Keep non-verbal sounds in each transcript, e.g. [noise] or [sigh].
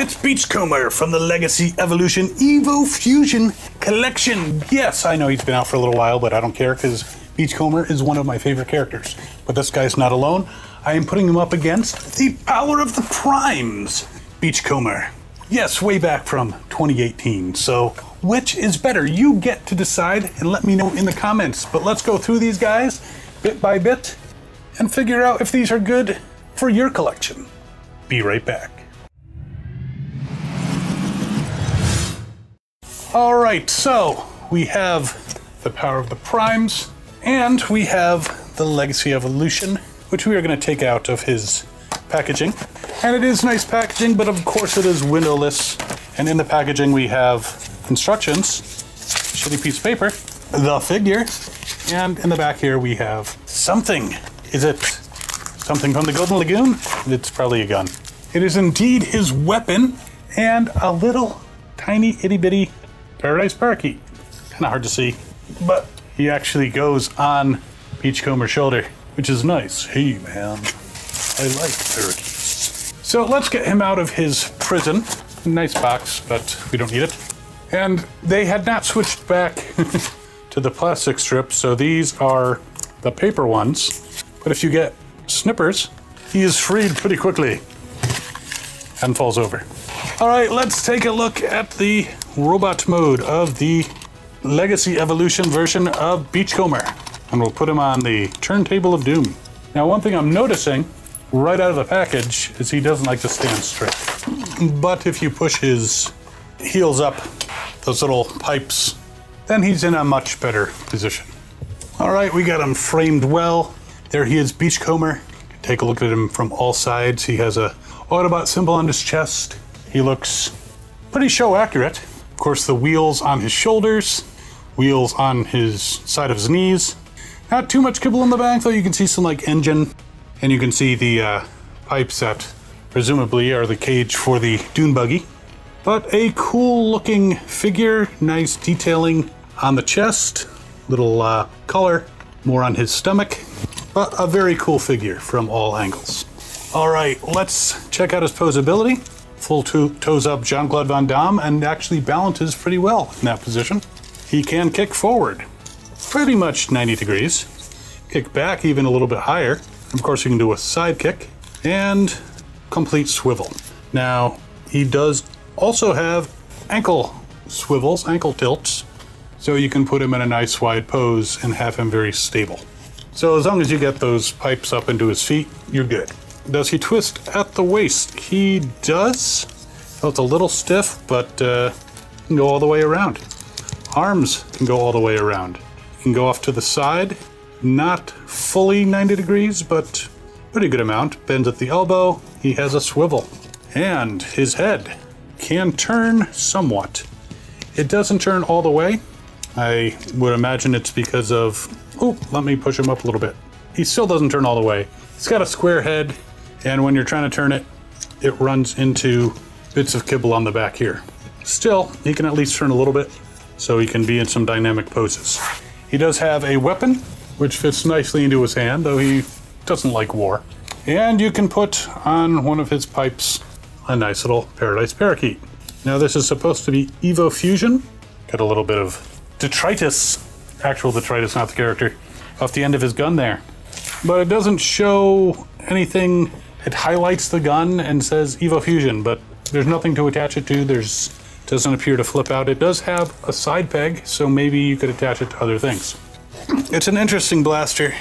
It's Beachcomber from the Legacy Evolution Evo Fusion Collection. Yes, I know he's been out for a little while, but I don't care because Beachcomber is one of my favorite characters. But this guy's not alone. I am putting him up against the power of the primes, Beachcomber. Yes, way back from 2018. So, which is better? You get to decide and let me know in the comments. But let's go through these guys bit by bit and figure out if these are good for your collection. Be right back. Right, so we have the power of the primes, and we have the legacy evolution, which we are going to take out of his packaging. And it is nice packaging, but of course it is windowless. And in the packaging we have instructions, shitty piece of paper, the figure, and in the back here we have something. Is it something from the Golden Lagoon? It's probably a gun. It is indeed his weapon and a little tiny itty bitty paradise parakeet. Kind of hard to see, but he actually goes on Beachcomber's shoulder, which is nice. Hey man, I like parakeets. So let's get him out of his prison. Nice box, but we don't need it. And they had not switched back [laughs] to the plastic strips, so these are the paper ones. But if you get snippers, he is freed pretty quickly and falls over. All right, let's take a look at the robot mode of the Legacy Evolution version of Beachcomber. And we'll put him on the Turntable of Doom. Now, one thing I'm noticing right out of the package is he doesn't like to stand straight. But if you push his heels up, those little pipes, then he's in a much better position. All right, we got him framed well. There he is, Beachcomber. Take a look at him from all sides. He has a Autobot symbol on his chest. He looks pretty show accurate. Of course, the wheels on his shoulders, wheels on his side of his knees. Not too much kibble in the back, though. You can see some like engine, and you can see the uh, pipes that presumably are the cage for the dune buggy. But a cool looking figure, nice detailing on the chest, little uh, color, more on his stomach, but a very cool figure from all angles. All right, let's check out his posability. Full to- toes up Jean Claude Van Damme and actually balances pretty well in that position. He can kick forward pretty much 90 degrees, kick back even a little bit higher. Of course, you can do a side kick and complete swivel. Now, he does also have ankle swivels, ankle tilts, so you can put him in a nice wide pose and have him very stable. So as long as you get those pipes up into his feet, you're good. Does he twist at the waist? He does. Felt a little stiff, but uh, can go all the way around. Arms can go all the way around. Can go off to the side, not fully 90 degrees, but pretty good amount. Bends at the elbow. He has a swivel. And his head can turn somewhat. It doesn't turn all the way. I would imagine it's because of. Oh, let me push him up a little bit. He still doesn't turn all the way. He's got a square head, and when you're trying to turn it, it runs into bits of kibble on the back here. Still, he can at least turn a little bit, so he can be in some dynamic poses. He does have a weapon, which fits nicely into his hand, though he doesn't like war. And you can put on one of his pipes a nice little paradise parakeet. Now, this is supposed to be Evo Fusion. Got a little bit of detritus, actual detritus, not the character, off the end of his gun there. But it doesn't show anything. It highlights the gun and says Evo Fusion, but there's nothing to attach it to. There's doesn't appear to flip out. It does have a side peg, so maybe you could attach it to other things. It's an interesting blaster,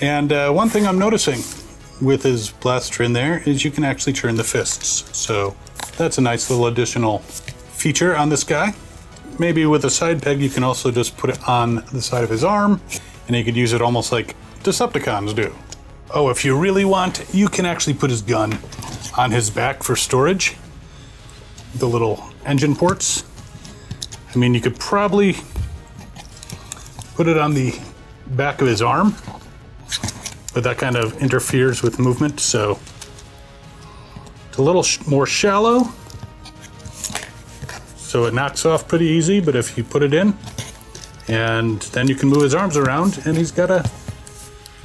and uh, one thing I'm noticing with his blaster in there is you can actually turn the fists. So that's a nice little additional feature on this guy. Maybe with a side peg, you can also just put it on the side of his arm, and he could use it almost like Decepticons do. Oh, if you really want, you can actually put his gun on his back for storage. The little engine ports. I mean, you could probably put it on the back of his arm, but that kind of interferes with movement, so it's a little sh- more shallow. So it knocks off pretty easy, but if you put it in, and then you can move his arms around, and he's got a,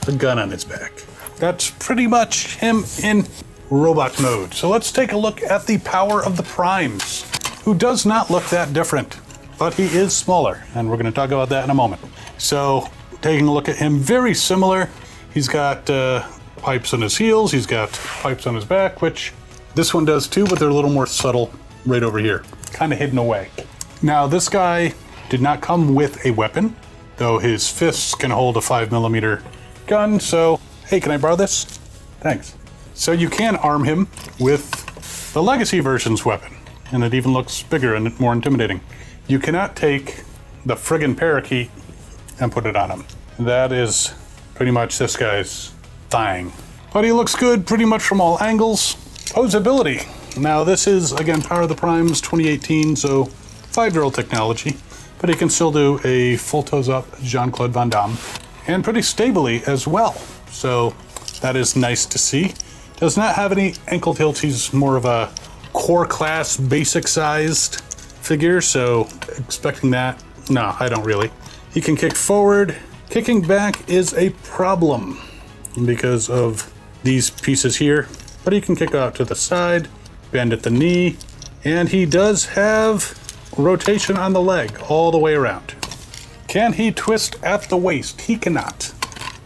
a gun on his back. That's pretty much him in robot mode. So let's take a look at the power of the primes, who does not look that different, but he is smaller, and we're going to talk about that in a moment. So taking a look at him, very similar. He's got uh, pipes on his heels, he's got pipes on his back, which this one does too, but they're a little more subtle right over here, kind of hidden away. Now, this guy did not come with a weapon, though his fists can hold a five millimeter gun. So, hey, can I borrow this? Thanks. So, you can arm him with the Legacy version's weapon, and it even looks bigger and more intimidating. You cannot take the friggin' parakeet and put it on him. That is pretty much this guy's thing. But he looks good pretty much from all angles. Posability. Now, this is, again, Power of the Primes 2018, so five year old technology but he can still do a full toes up Jean Claude Van Damme and pretty stably as well. So that is nice to see. Does not have any ankle tilts. He's more of a core class basic sized figure, so expecting that, no, I don't really. He can kick forward. Kicking back is a problem because of these pieces here, but he can kick out to the side, bend at the knee, and he does have rotation on the leg all the way around. Can he twist at the waist? He cannot.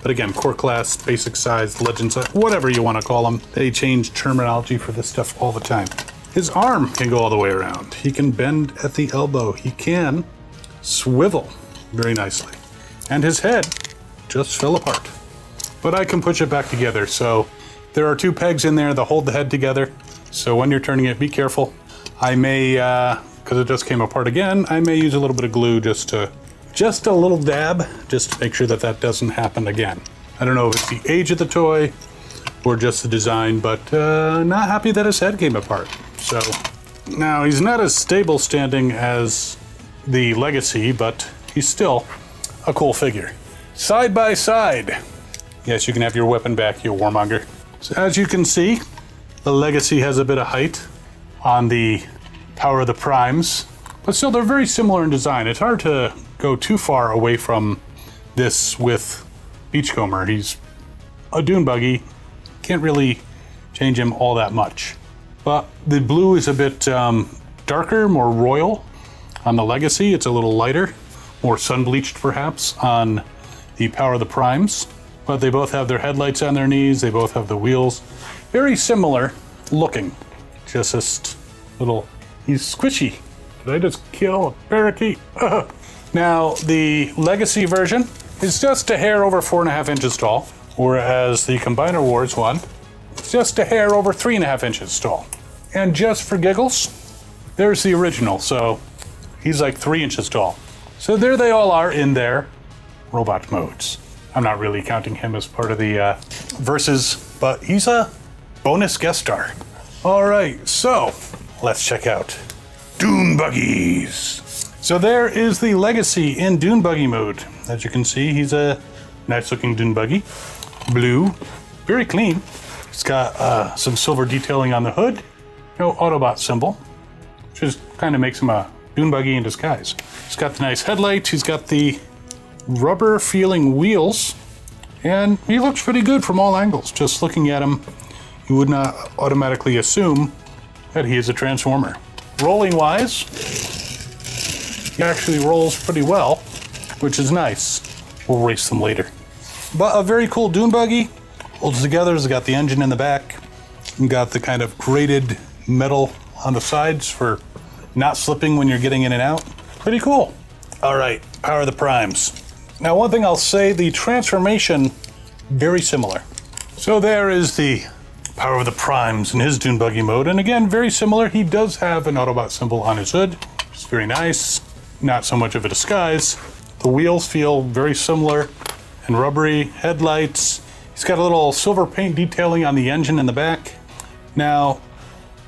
But again, core class, basic size, legend size, whatever you want to call them, they change terminology for this stuff all the time. His arm can go all the way around. He can bend at the elbow. He can swivel very nicely. And his head just fell apart. But I can push it back together. So there are two pegs in there that hold the head together. So when you're turning it, be careful. I may uh, because it just came apart again, I may use a little bit of glue just to, just a little dab, just to make sure that that doesn't happen again. I don't know if it's the age of the toy or just the design, but uh, not happy that his head came apart. So now he's not as stable standing as the Legacy, but he's still a cool figure. Side by side. Yes, you can have your weapon back, you warmonger. So as you can see, the Legacy has a bit of height on the Power of the Primes, but still they're very similar in design. It's hard to go too far away from this with Beachcomber. He's a dune buggy, can't really change him all that much. But the blue is a bit um, darker, more royal on the Legacy. It's a little lighter, more sun bleached perhaps on the Power of the Primes. But they both have their headlights on their knees, they both have the wheels. Very similar looking, just a little He's squishy. Did I just kill a parakeet? [laughs] now, the Legacy version is just a hair over four and a half inches tall, whereas the Combiner Wars one is just a hair over three and a half inches tall. And just for giggles, there's the original, so he's like three inches tall. So there they all are in their robot modes. I'm not really counting him as part of the uh, verses, but he's a bonus guest star. All right, so let's check out Dune Buggies. So there is the Legacy in Dune Buggy mode. As you can see, he's a nice looking Dune Buggy. Blue, very clean. It's got uh, some silver detailing on the hood. No Autobot symbol, which just kind of makes him a Dune Buggy in disguise. He's got the nice headlights. He's got the rubber feeling wheels. And he looks pretty good from all angles. Just looking at him, you would not automatically assume that he is a transformer. Rolling wise, he actually rolls pretty well, which is nice. We'll race them later. But a very cool dune buggy. Holds together, it's got the engine in the back, and got the kind of grated metal on the sides for not slipping when you're getting in and out. Pretty cool. All right, power of the primes. Now, one thing I'll say, the transformation, very similar. So there is the Power of the Primes in his Dune Buggy mode. And again, very similar. He does have an Autobot symbol on his hood. It's very nice. Not so much of a disguise. The wheels feel very similar and rubbery. Headlights. He's got a little silver paint detailing on the engine in the back. Now,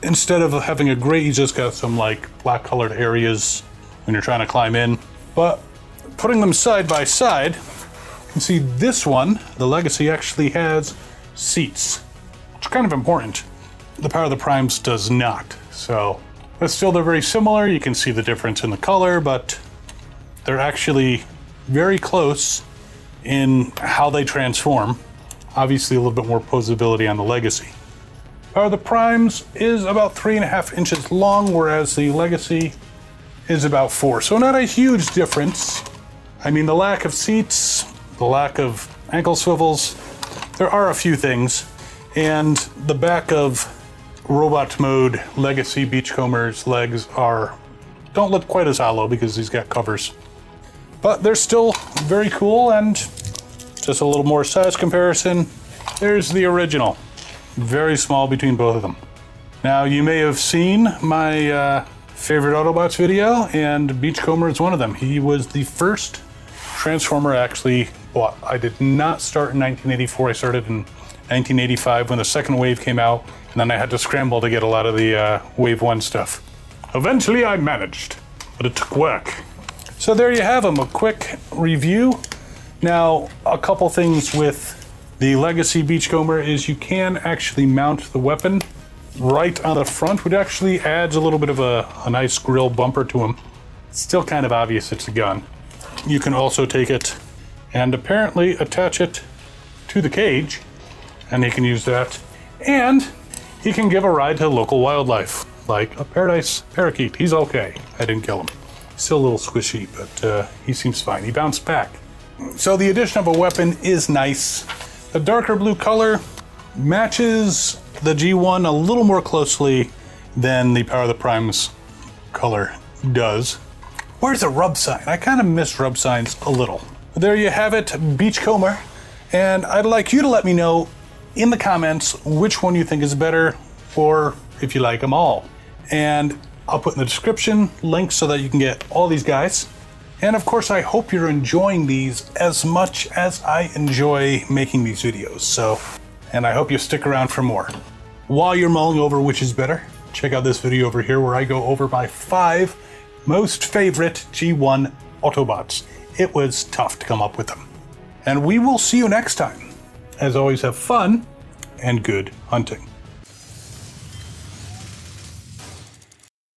instead of having a grate, he's just got some like black colored areas when you're trying to climb in. But putting them side by side, you can see this one, the Legacy, actually has seats which is kind of important. The Power of the Primes does not. So, but still they're very similar. You can see the difference in the color, but they're actually very close in how they transform. Obviously a little bit more posability on the Legacy. Of the Primes is about three and a half inches long, whereas the Legacy is about four. So not a huge difference. I mean, the lack of seats, the lack of ankle swivels, there are a few things. And the back of robot mode Legacy Beachcomber's legs are don't look quite as hollow because he's got covers. But they're still very cool and just a little more size comparison. There's the original. Very small between both of them. Now you may have seen my uh, favorite Autobots video and Beachcomber is one of them. He was the first Transformer actually bought. I did not start in 1984. I started in 1985 when the second wave came out and then I had to scramble to get a lot of the uh, Wave 1 stuff. Eventually I managed, but it took work. So there you have them, a quick review. Now, a couple things with the Legacy Beachcomber is you can actually mount the weapon right on the front, which actually adds a little bit of a, a nice grill bumper to him. It's still kind of obvious it's a gun. You can also take it and apparently attach it to the cage, and he can use that. And he can give a ride to local wildlife like a paradise parakeet. He's okay. I didn't kill him. Still a little squishy, but uh, he seems fine. He bounced back. So the addition of a weapon is nice. The darker blue color matches the G1 a little more closely than the Power of the Primes color does. Where's the rub sign? I kind of miss rub signs a little. There you have it, Beachcomber. And I'd like you to let me know in the comments which one you think is better or if you like them all. And I'll put in the description links so that you can get all these guys. And of course, I hope you're enjoying these as much as I enjoy making these videos. So, and I hope you stick around for more. While you're mulling over which is better, check out this video over here where I go over my five most favorite G1 Autobots. It was tough to come up with them. And we will see you next time. As always, have fun and good hunting.